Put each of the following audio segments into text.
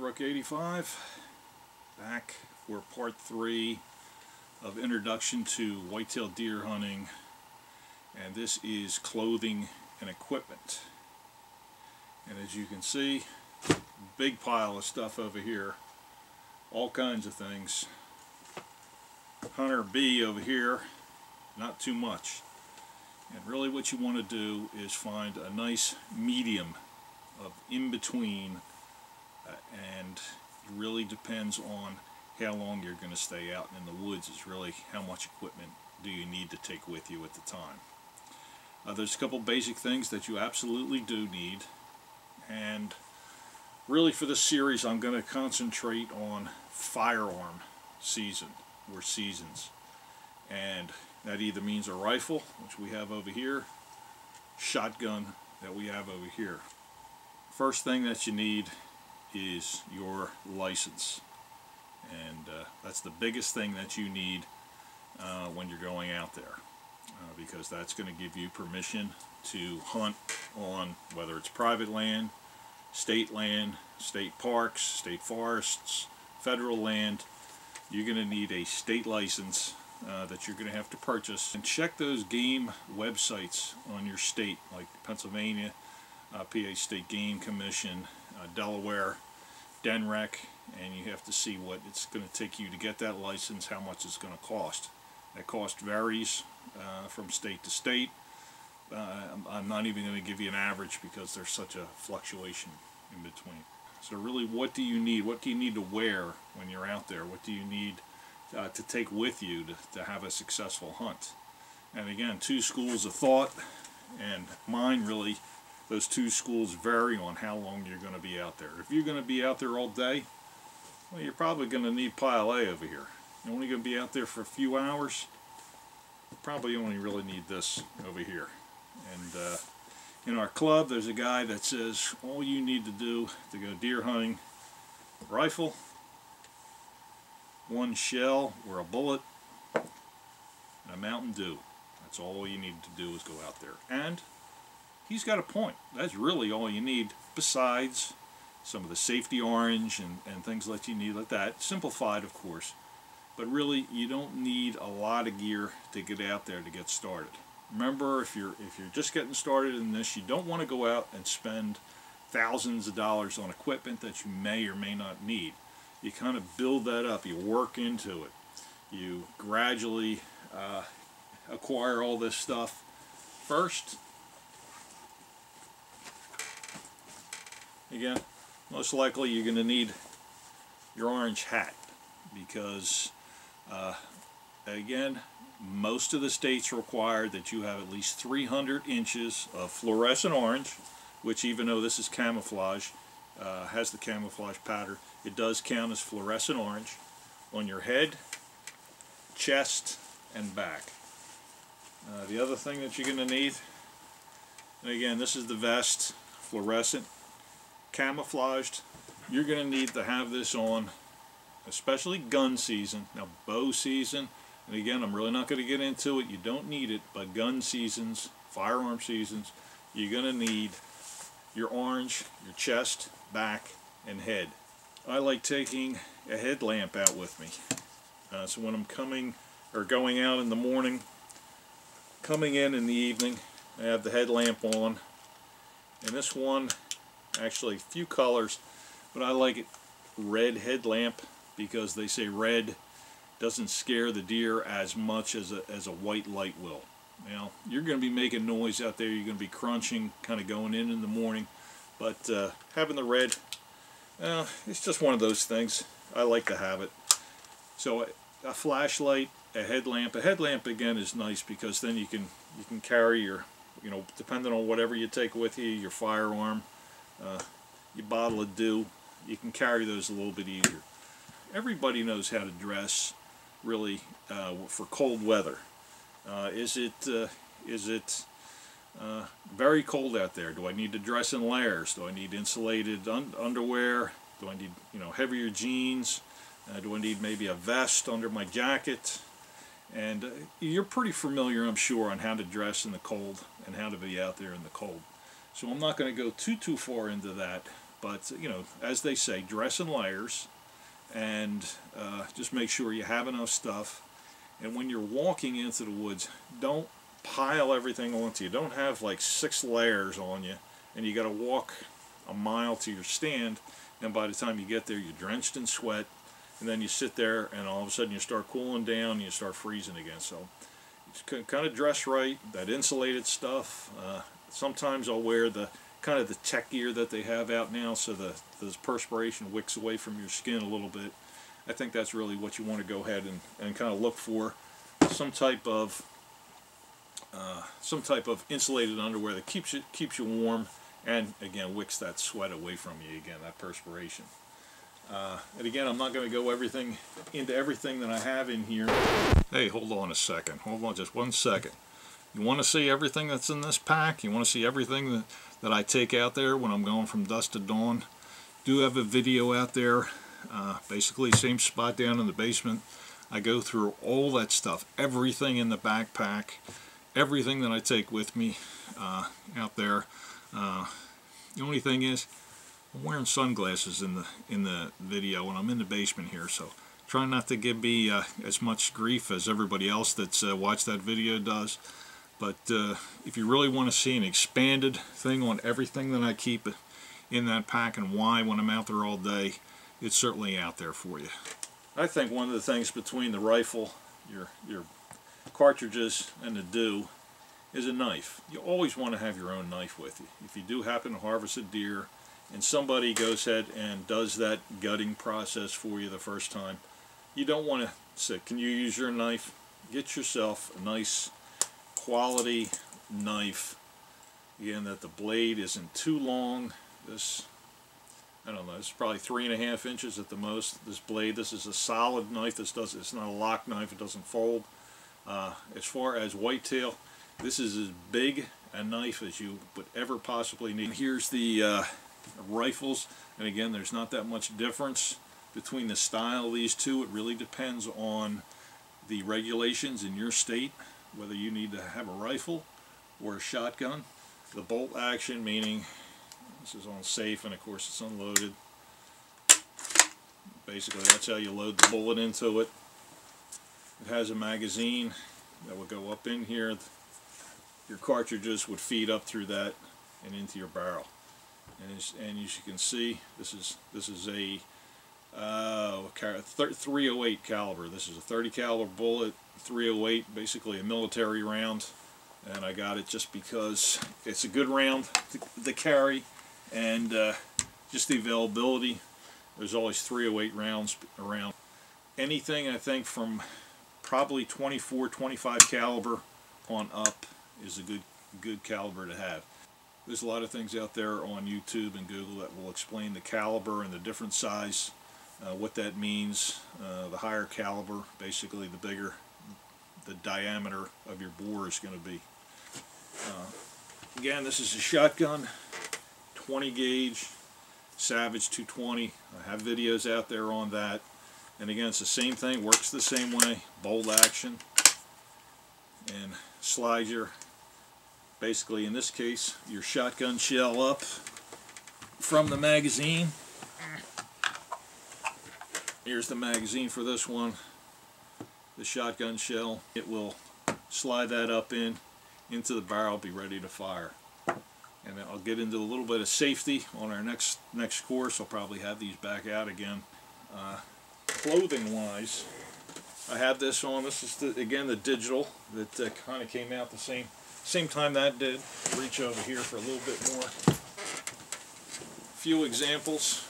Rook 85 back for part three of introduction to whitetail deer hunting. And this is clothing and equipment. And as you can see big pile of stuff over here. All kinds of things. Hunter B over here not too much. And really what you want to do is find a nice medium of in between uh, and it really depends on how long you're going to stay out in the woods is really how much equipment do you need to take with you at the time. Uh, there's a couple basic things that you absolutely do need and really for this series I'm going to concentrate on firearm season or seasons and that either means a rifle which we have over here shotgun that we have over here first thing that you need is your license and uh, that's the biggest thing that you need uh, when you're going out there uh, because that's going to give you permission to hunt on whether it's private land, state land, state parks, state forests, federal land. You're going to need a state license uh, that you're going to have to purchase and check those game websites on your state like Pennsylvania, uh, PA State Game Commission, uh, Delaware, DNREC, and you have to see what it's going to take you to get that license, how much it's going to cost. That cost varies uh, from state to state. Uh, I'm not even going to give you an average because there's such a fluctuation in between. So really, what do you need? What do you need to wear when you're out there? What do you need uh, to take with you to, to have a successful hunt? And again, two schools of thought, and mine really, those two schools vary on how long you're going to be out there. If you're going to be out there all day, well, you're probably going to need pile A over here. You're only going to be out there for a few hours. You probably only really need this over here. And uh, in our club, there's a guy that says all you need to do to go deer hunting, rifle, one shell or a bullet, and a Mountain Dew. That's all you need to do is go out there. And he's got a point. That's really all you need besides some of the safety orange and, and things that you need like that. Simplified, of course. But really, you don't need a lot of gear to get out there to get started. Remember, if you're if you're just getting started in this, you don't want to go out and spend thousands of dollars on equipment that you may or may not need. You kind of build that up. You work into it. You gradually uh, acquire all this stuff. First, again, most likely you're going to need your orange hat because uh, again most of the states require that you have at least 300 inches of fluorescent orange which even though this is camouflage uh, has the camouflage pattern it does count as fluorescent orange on your head chest and back. Uh, the other thing that you're going to need and again this is the vest fluorescent camouflaged. You're going to need to have this on, especially gun season. Now bow season, and again I'm really not going to get into it, you don't need it, but gun seasons, firearm seasons, you're going to need your orange, your chest, back, and head. I like taking a headlamp out with me. Uh, so when I'm coming or going out in the morning, coming in in the evening, I have the headlamp on. And this one actually a few colors but I like it red headlamp because they say red doesn't scare the deer as much as a, as a white light will. Now, you're going to be making noise out there, you're going to be crunching, kind of going in in the morning, but uh, having the red, uh, it's just one of those things. I like to have it. So a, a flashlight, a headlamp. A headlamp, again, is nice because then you can, you can carry your, you know, depending on whatever you take with you, your firearm, uh, your bottle of dew, you can carry those a little bit easier. Everybody knows how to dress really uh, for cold weather. Uh, is it uh, is it uh, very cold out there? Do I need to dress in layers? Do I need insulated un underwear? Do I need you know heavier jeans? Uh, do I need maybe a vest under my jacket? And you're pretty familiar, I'm sure, on how to dress in the cold and how to be out there in the cold. So I'm not going to go too, too far into that. But, you know, as they say, dress in layers and uh, just make sure you have enough stuff. And when you're walking into the woods, don't pile everything onto you. Don't have like six layers on you and you got to walk a mile to your stand and by the time you get there you're drenched in sweat and then you sit there and all of a sudden you start cooling down and you start freezing again. So kind of dress right, that insulated stuff. Uh, sometimes I'll wear the kind of the tech gear that they have out now so the, the perspiration wicks away from your skin a little bit. I think that's really what you want to go ahead and, and kind of look for. Some type of uh, some type of insulated underwear that keeps you keeps you warm and again wicks that sweat away from you again that perspiration. Uh, and again, I'm not going to go everything into everything that I have in here. Hey, hold on a second. Hold on just one second. You want to see everything that's in this pack? You want to see everything that, that I take out there when I'm going from dusk to dawn? Do have a video out there. Uh, basically, same spot down in the basement. I go through all that stuff, everything in the backpack, everything that I take with me uh, out there. Uh, the only thing is, I'm wearing sunglasses in the in the video and I'm in the basement here so try not to give me uh, as much grief as everybody else that's uh, watched that video does but uh, if you really want to see an expanded thing on everything that I keep in that pack and why when I'm out there all day it's certainly out there for you. I think one of the things between the rifle your your cartridges and the dew is a knife. You always want to have your own knife with you. If you do happen to harvest a deer and somebody goes ahead and does that gutting process for you the first time, you don't want to say, can you use your knife? Get yourself a nice quality knife. Again, that the blade isn't too long. This, I don't know, it's probably three and a half inches at the most. This blade, this is a solid knife. This does, it's not a lock knife. It doesn't fold. Uh, as far as whitetail, this is as big a knife as you would ever possibly need. Here's the uh, rifles and again there's not that much difference between the style of these two it really depends on the regulations in your state whether you need to have a rifle or a shotgun. The bolt action meaning this is on safe and of course it's unloaded. Basically that's how you load the bullet into it. It has a magazine that would go up in here. Your cartridges would feed up through that and into your barrel. And as, and as you can see this is this is a uh, 308 caliber. This is a 30 caliber bullet 308 basically a military round. And I got it just because it's a good round to, to carry and uh, just the availability. There's always 308 rounds around. Anything I think from probably 24 25 caliber on up is a good good caliber to have. There's a lot of things out there on YouTube and Google that will explain the caliber and the different size, uh, what that means. Uh, the higher caliber, basically the bigger the diameter of your bore is going to be. Uh, again, this is a shotgun, 20 gauge, Savage 220. I have videos out there on that. And again, it's the same thing, works the same way, bolt action, and slide your basically in this case your shotgun shell up from the magazine here's the magazine for this one the shotgun shell. It will slide that up in into the barrel be ready to fire. And I'll get into a little bit of safety on our next next course. I'll probably have these back out again. Uh, clothing wise I have this on. This is the, again the digital that uh, kind of came out the same same time that did, reach over here for a little bit more. A Few examples.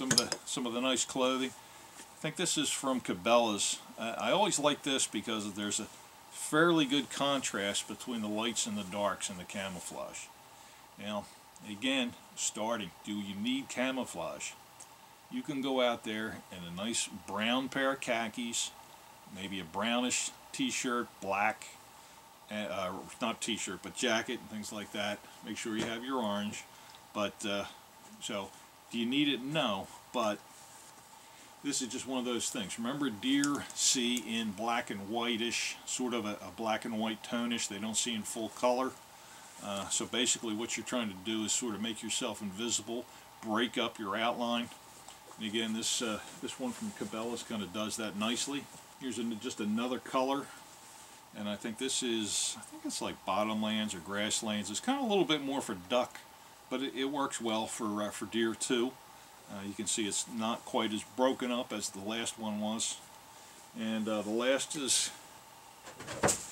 Some of the some of the nice clothing. I think this is from Cabela's. Uh, I always like this because there's a fairly good contrast between the lights and the darks and the camouflage. Now, again, starting, do you need camouflage? You can go out there in a nice brown pair of khakis, maybe a brownish t-shirt, black, uh, not t-shirt, but jacket and things like that. Make sure you have your orange. But, uh, so, do you need it? No, but this is just one of those things. Remember deer see in black and whitish, sort of a, a black and white tonish. They don't see in full color. Uh, so basically what you're trying to do is sort of make yourself invisible, break up your outline. And again, this, uh, this one from Cabela's kind of does that nicely. Here's an, just another color. And I think this is, I think it's like bottomlands or grasslands. It's kind of a little bit more for duck, but it, it works well for, uh, for deer too. Uh, you can see it's not quite as broken up as the last one was. And uh, the last is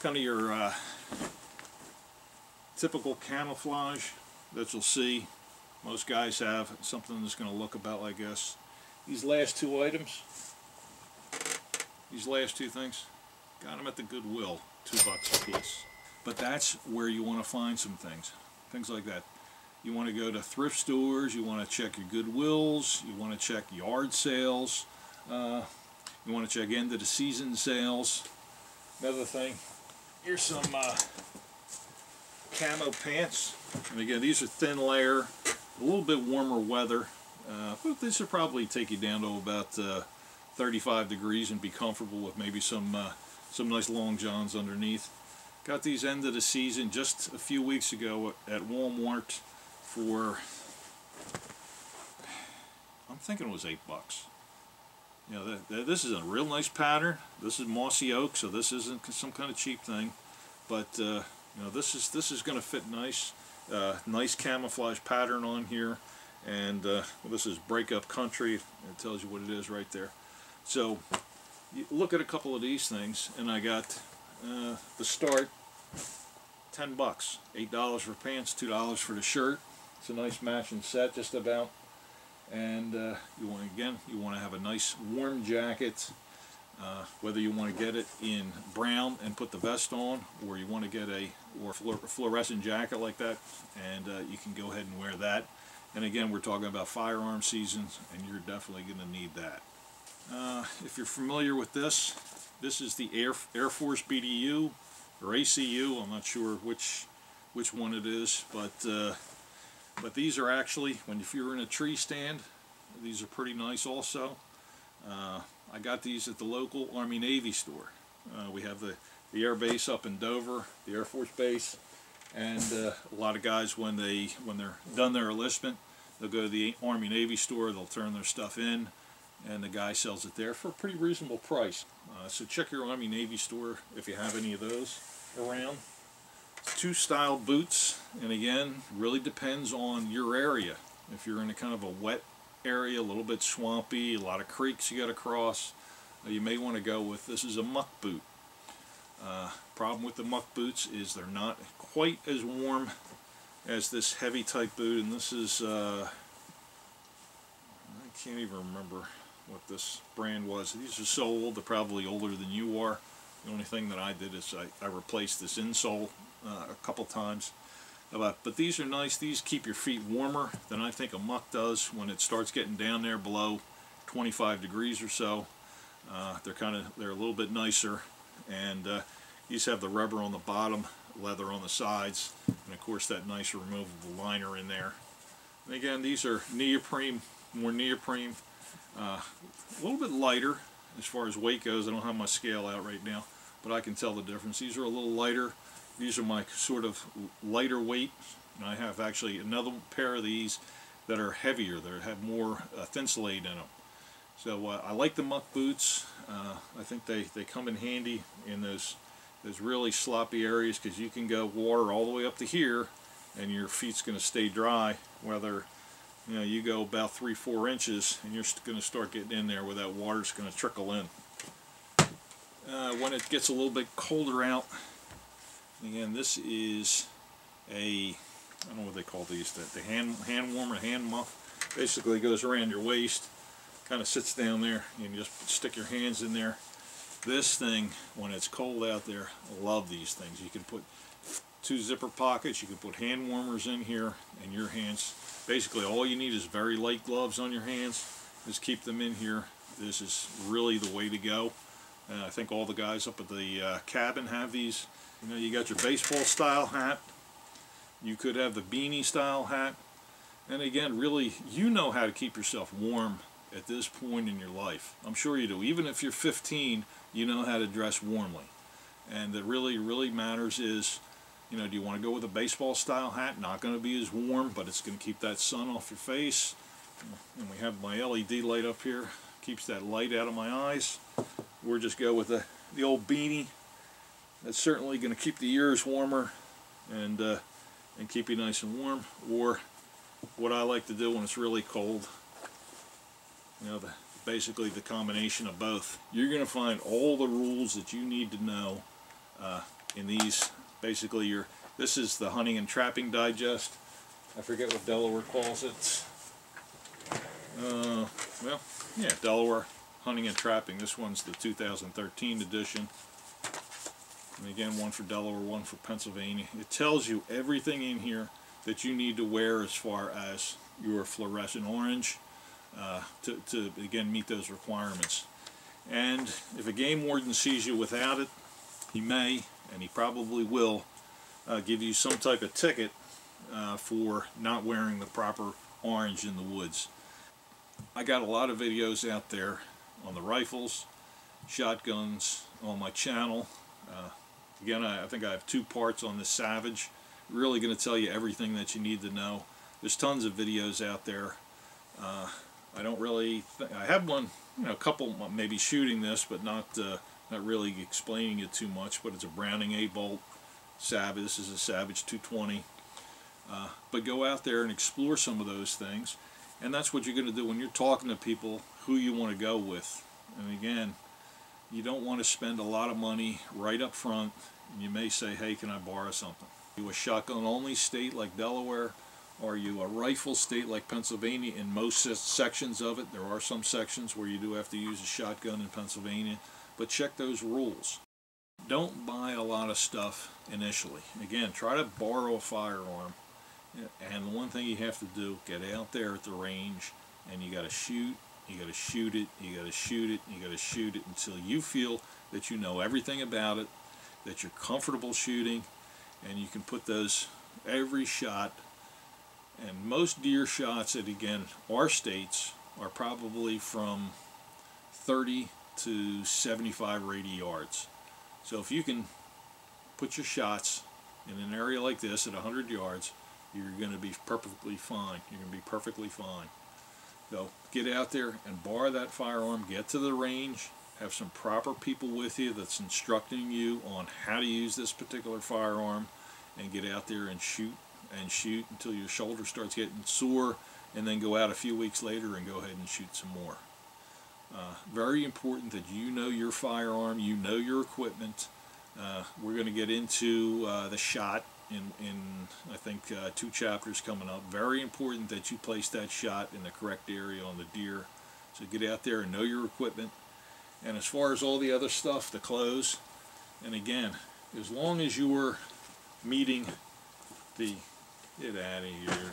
kind of your uh, typical camouflage that you'll see. Most guys have something that's going to look about like this. These last two items, these last two things, got them at the Goodwill, two bucks a piece. But that's where you want to find some things, things like that. You want to go to thrift stores, you want to check your Goodwills, you want to check yard sales, uh, you want to check end of the season sales. Another thing, here's some uh, camo pants. And again, these are thin layer, a little bit warmer weather. Uh, but this would probably take you down to about uh, 35 degrees and be comfortable with maybe some uh, some nice long johns underneath. Got these end of the season just a few weeks ago at Walmart for I'm thinking it was eight bucks. You know, this is a real nice pattern. This is mossy oak, so this isn't some kind of cheap thing. But uh, you know, this is this is going to fit nice. Uh, nice camouflage pattern on here, and uh, well, this is breakup country. It tells you what it is right there. So you look at a couple of these things, and I got uh, the start. 10 bucks, $8 for pants, $2 for the shirt. It's a nice matching set just about. And uh, you want again you want to have a nice warm jacket uh, whether you want to get it in brown and put the vest on or you want to get a or fluorescent jacket like that and uh, you can go ahead and wear that. And again we're talking about firearm seasons and you're definitely going to need that. Uh, if you're familiar with this this is the Air, Air Force BDU or ACU I'm not sure which which one it is but uh, but these are actually, when if you're in a tree stand, these are pretty nice also. Uh, I got these at the local Army Navy store. Uh, we have the, the air base up in Dover, the Air Force base, and uh, a lot of guys when they when they're done their enlistment, they'll go to the Army Navy store, they'll turn their stuff in, and the guy sells it there for a pretty reasonable price. Uh, so check your Army Navy store if you have any of those around two style boots and again really depends on your area. If you're in a kind of a wet area a little bit swampy a lot of creeks you got to cross uh, you may want to go with this is a muck boot. Uh, problem with the muck boots is they're not quite as warm as this heavy type boot and this is uh, I can't even remember what this brand was. These are so old they're probably older than you are. The only thing that I did is I, I replaced this insole uh, a couple times. But, but these are nice. These keep your feet warmer than I think a muck does when it starts getting down there below 25 degrees or so. Uh, they're kind of they're a little bit nicer, and uh, these have the rubber on the bottom, leather on the sides, and of course that nice removable liner in there. And again, these are neoprene, more neoprene, uh, a little bit lighter as far as weight goes. I don't have my scale out right now, but I can tell the difference. These are a little lighter. These are my sort of lighter weight. And I have actually another pair of these that are heavier, that have more uh, Thinsulate in them. So uh, I like the muck boots. Uh, I think they, they come in handy in those those really sloppy areas because you can go water all the way up to here and your feet's going to stay dry whether you know you go about three four inches and you're going to start getting in there where that water's going to trickle in. Uh, when it gets a little bit colder out Again, this is a, I don't know what they call these, the, the hand, hand warmer, hand muff. Basically goes around your waist, kind of sits down there, and you just stick your hands in there. This thing, when it's cold out there, I love these things. You can put two zipper pockets, you can put hand warmers in here, and your hands, basically all you need is very light gloves on your hands. Just keep them in here. This is really the way to go. Uh, I think all the guys up at the uh, cabin have these. You know, you got your baseball style hat. You could have the beanie style hat. And again, really, you know how to keep yourself warm at this point in your life. I'm sure you do. Even if you're 15, you know how to dress warmly. And that really, really matters is You know, do you want to go with a baseball style hat? Not going to be as warm, but it's going to keep that sun off your face. And we have my LED light up here. Keeps that light out of my eyes. We'll just go with the, the old beanie. That's certainly going to keep the ears warmer and uh, and keep you nice and warm. Or what I like to do when it's really cold, you know, the, basically the combination of both. You're going to find all the rules that you need to know uh, in these. Basically, your this is the hunting and trapping digest. I forget what Delaware calls it. Uh, well, yeah, Delaware hunting and trapping. This one's the 2013 edition. And again, one for Delaware, one for Pennsylvania. It tells you everything in here that you need to wear as far as your fluorescent orange uh, to, to, again, meet those requirements. And if a game warden sees you without it, he may, and he probably will, uh, give you some type of ticket uh, for not wearing the proper orange in the woods. I got a lot of videos out there on the rifles, shotguns, on my channel. Uh, again, I, I, think I have two parts on this Savage. Really going to tell you everything that you need to know. There's tons of videos out there. Uh, I don't really, I have one, you know, a couple maybe shooting this, but not uh, not really explaining it too much. But it's a Browning A-Bolt Savage. This is a Savage 220. Uh, but go out there and explore some of those things. And that's what you're going to do when you're talking to people who you want to go with. And again, you don't want to spend a lot of money right up front. And you may say, hey, can I borrow something? Are you a shotgun only state like Delaware? Are you a rifle state like Pennsylvania? In most sections of it, there are some sections where you do have to use a shotgun in Pennsylvania. But check those rules. Don't buy a lot of stuff initially. Again, try to borrow a firearm and the one thing you have to do, get out there at the range and you got to shoot, you got to shoot it, you got to shoot it, you got to shoot it until you feel that you know everything about it, that you're comfortable shooting, and you can put those every shot. And most deer shots at, again, our states are probably from 30 to 75 or 80 yards. So if you can put your shots in an area like this at 100 yards, you're going to be perfectly fine. You're going to be perfectly fine. So get out there and borrow that firearm, get to the range, have some proper people with you that's instructing you on how to use this particular firearm, and get out there and shoot and shoot until your shoulder starts getting sore, and then go out a few weeks later and go ahead and shoot some more. Uh, very important that you know your firearm, you know your equipment. Uh, we're going to get into uh, the shot in, in I think uh, two chapters coming up. Very important that you place that shot in the correct area on the deer. So get out there and know your equipment. And as far as all the other stuff, the clothes, and again, as long as you're meeting the, get out of here,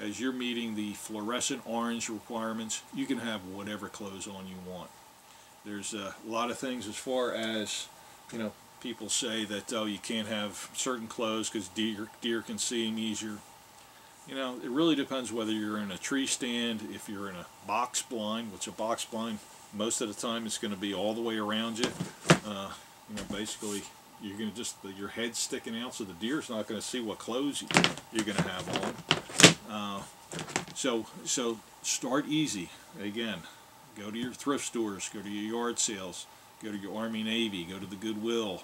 as you're meeting the fluorescent orange requirements, you can have whatever clothes on you want. There's a lot of things as far as, you know, people say that oh you can't have certain clothes because deer deer can see them easier. You know it really depends whether you're in a tree stand if you're in a box blind which a box blind most of the time it's going to be all the way around you. Uh, you know basically you're going to just your head sticking out so the deer's not going to see what clothes you're going to have on. Uh, so so start easy. Again go to your thrift stores go to your yard sales go to your Army Navy, go to the Goodwill,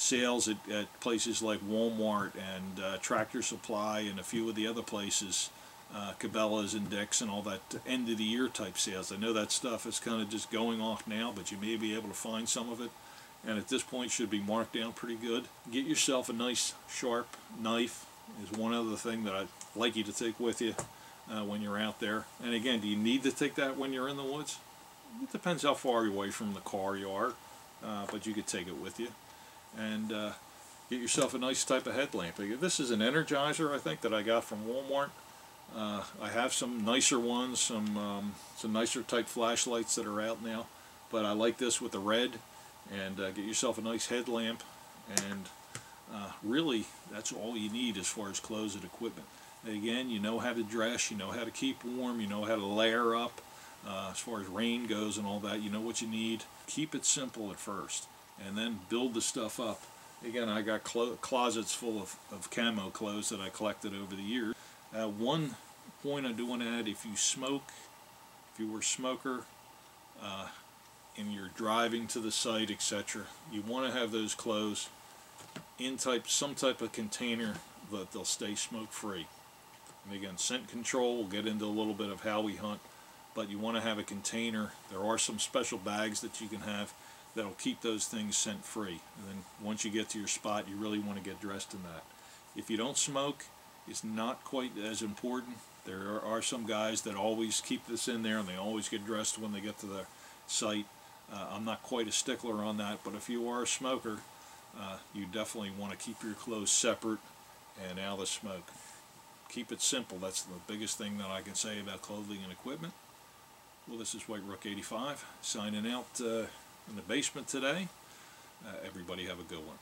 sales at, at places like Walmart and uh, Tractor Supply and a few of the other places, uh, Cabela's and Dick's and all that end of the year type sales. I know that stuff is kind of just going off now, but you may be able to find some of it. And at this point should be marked down pretty good. Get yourself a nice sharp knife is one other thing that I'd like you to take with you uh, when you're out there. And again, do you need to take that when you're in the woods? It depends how far away from the car you are, uh, but you could take it with you. And uh, get yourself a nice type of headlamp. This is an Energizer, I think, that I got from Walmart. Uh, I have some nicer ones, some um, some nicer type flashlights that are out now, but I like this with the red. And uh, get yourself a nice headlamp, and uh, really, that's all you need as far as clothes and equipment. Again, you know how to dress, you know how to keep warm, you know how to layer up. Uh, as far as rain goes and all that, you know what you need. Keep it simple at first, and then build the stuff up Again, I got clo- closets full of, of camo clothes that I collected over the years. Uh, one point I do want to add, if you smoke, if you were a smoker, uh, and you're driving to the site, etc., you want to have those clothes in type some type of container that they'll stay smoke free. And again, scent control, we'll get into a little bit of how we hunt, but you want to have a container. There are some special bags that you can have that'll keep those things scent free. And then once you get to your spot, you really want to get dressed in that. If you don't smoke, it's not quite as important. There are, some guys that always keep this in there and they always get dressed when they get to the site. Uh, I'm not quite a stickler on that, but if you are a smoker, uh, you definitely want to keep your clothes separate and out of the smoke. Keep it simple. That's the biggest thing that I can say about clothing and equipment. Well, this is White Rook 85 signing out uh, in the basement today. Uh, everybody have a good one.